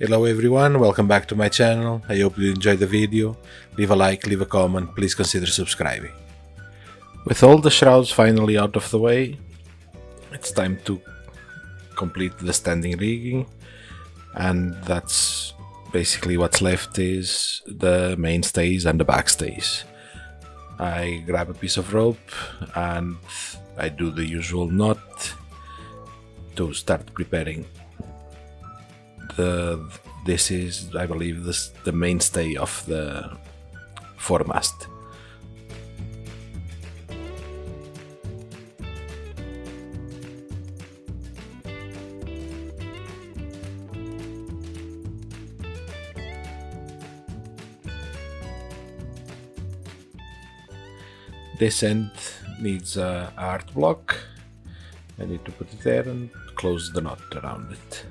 Hello everyone, welcome back to my channel. I hope you enjoyed the video. Leave a like, leave a comment, please consider subscribing. With all the shrouds finally out of the way, it's time to complete the standing rigging and that's basically what's left is the mainstays and the backstays. I grab a piece of rope and I do the usual knot to start preparing the this is I believe this the mainstay of the foremast. This end needs a art block. I need to put it there and close the knot around it.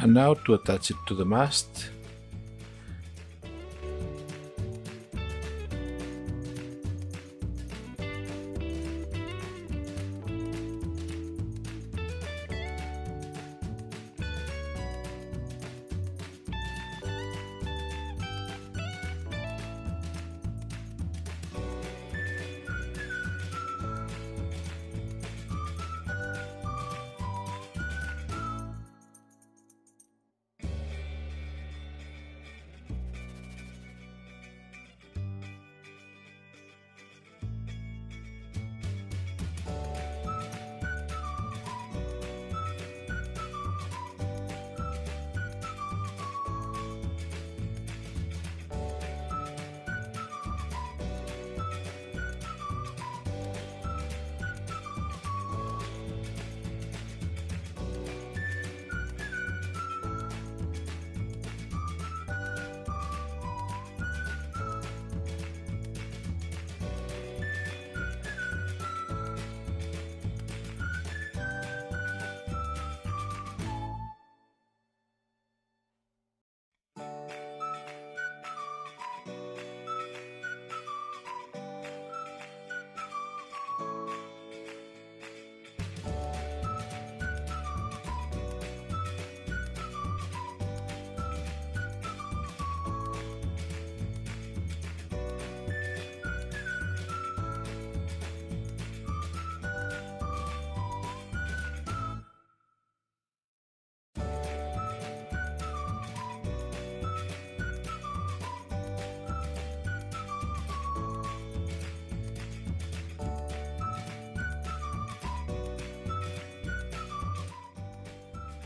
And now to attach it to the mast,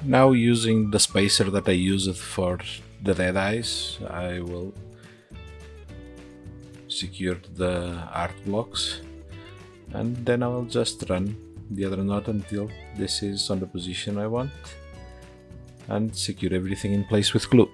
Now using the spacer that I used for the dead eyes, I will secure the art blocks and then I will just run the other knot until this is on the position I want and secure everything in place with glue.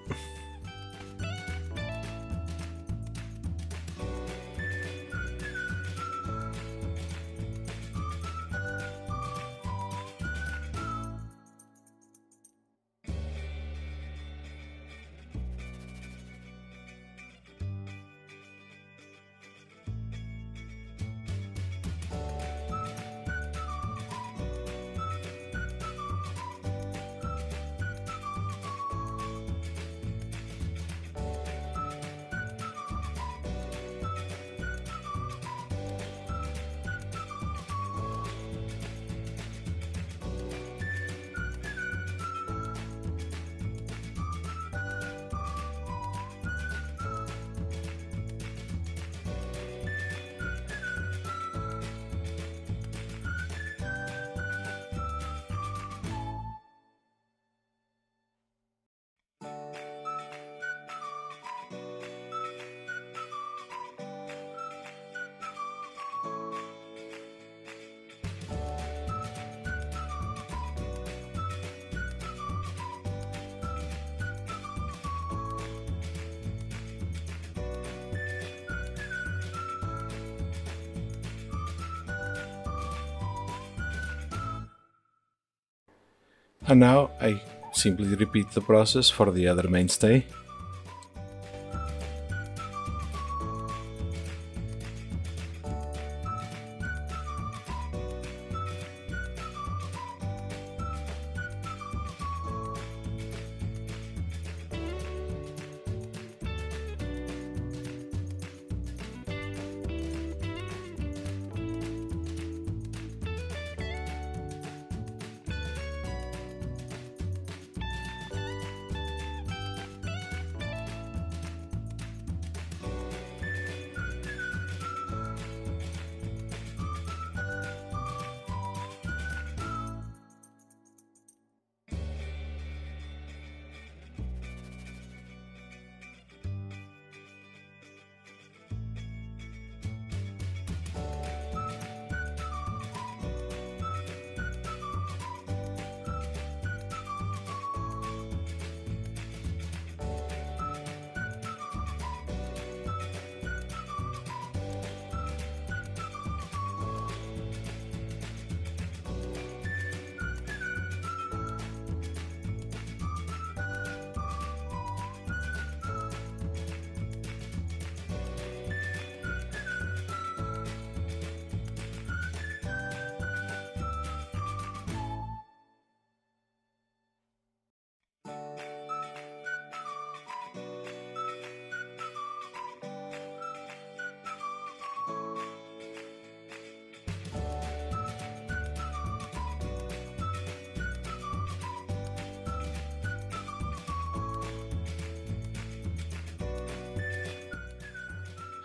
And now I simply repeat the process for the other mainstay.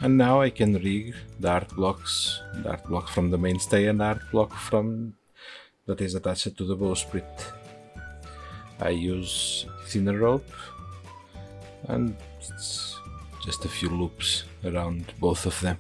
And now I can rig the art blocks, the art block from the mainstay and art block from that is attached to the bowsprit. I use thinner rope and just a few loops around both of them.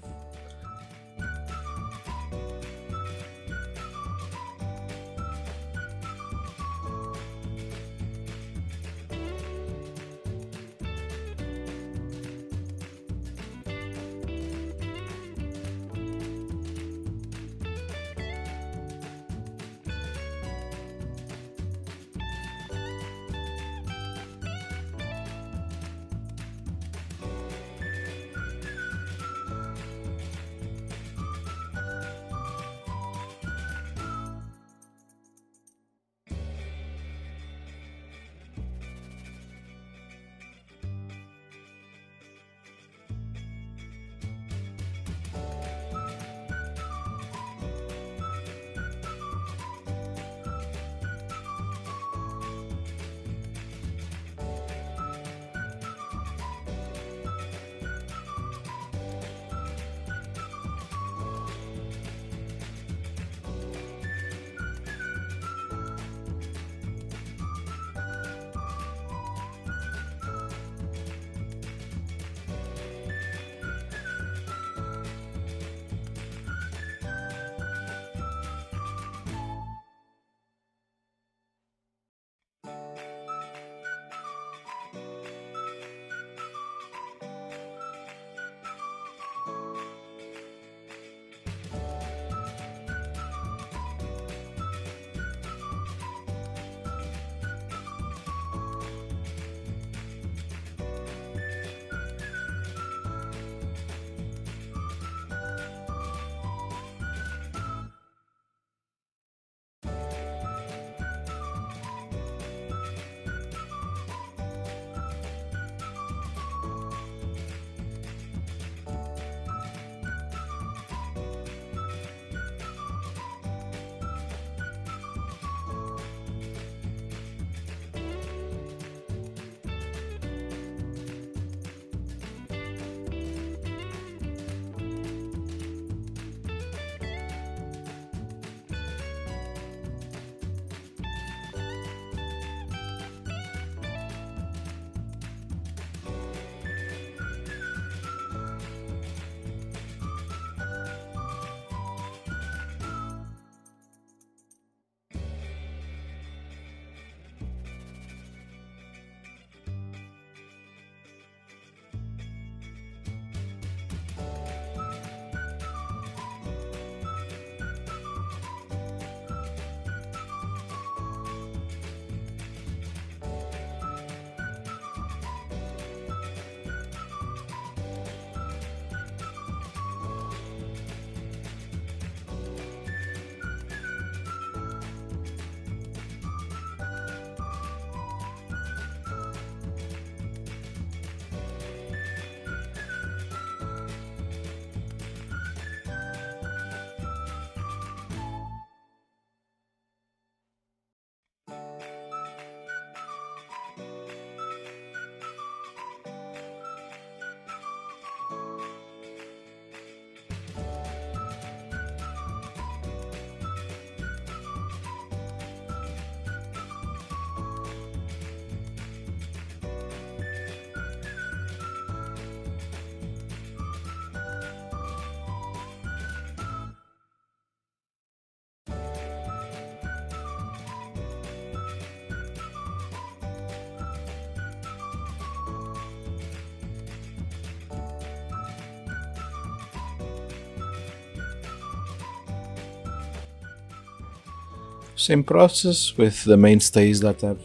Same process with the mainstays that are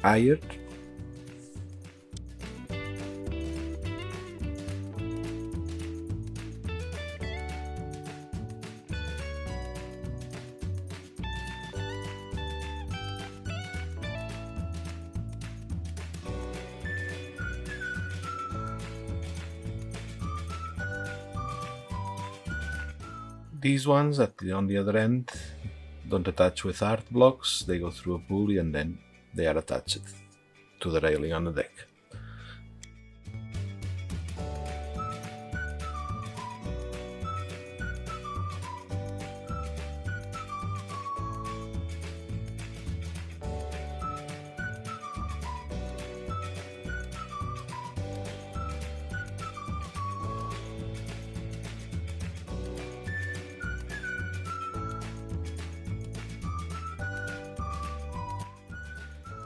hired. These ones at the, on the other end don't attach with art blocks, they go through a pulley and then they are attached to the railing on the deck.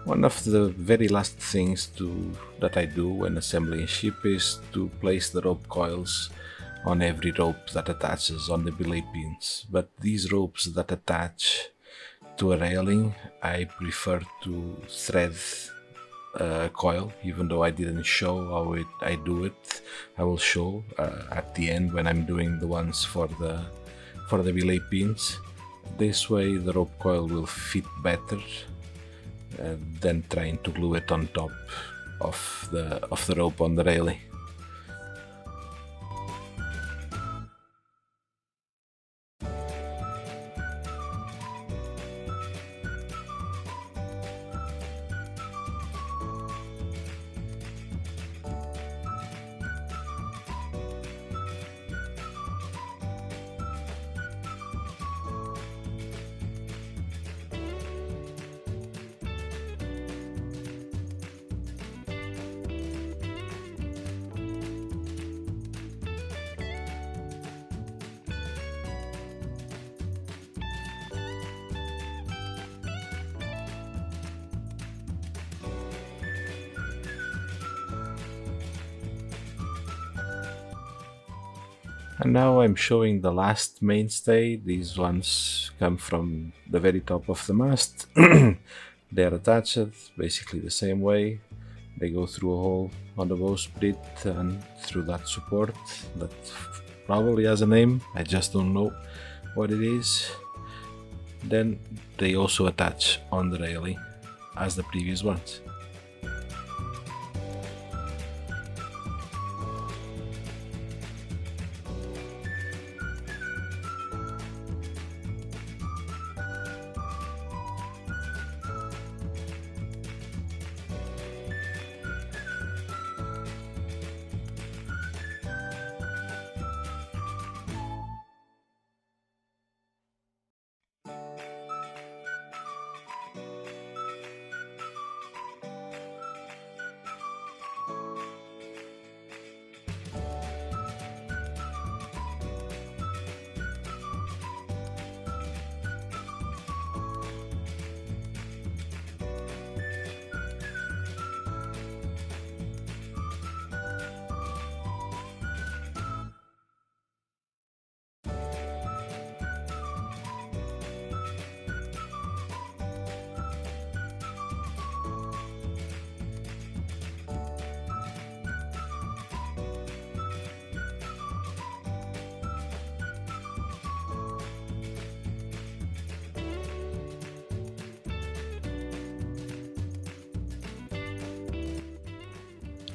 One of the very last things to that I do when assembling a ship is to place the rope coils on every rope that attaches on the belay pins. But these ropes that attach to a railing, I prefer to thread a coil, even though I didn't show how it, I do it. I will show uh, at the end when I'm doing the ones for the for the belay pins. This way the rope coil will fit better uh, than trying to glue it on top of the of the rope on the railing. And now I'm showing the last mainstay. These ones come from the very top of the mast. they are attached basically the same way. They go through a hole on the bowsprit and through that support that probably has a name. I just don't know what it is. Then they also attach on the railing as the previous ones.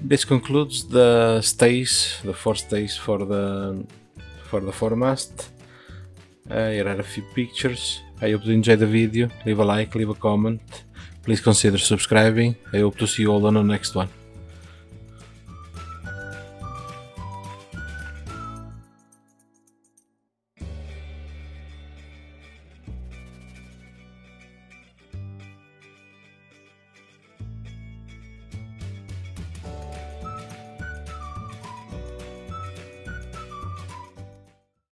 This concludes the stays, the four stays for the for the foremast. Uh, here are a few pictures. I hope you enjoyed the video. Leave a like, leave a comment. Please consider subscribing. I hope to see you all on the next one.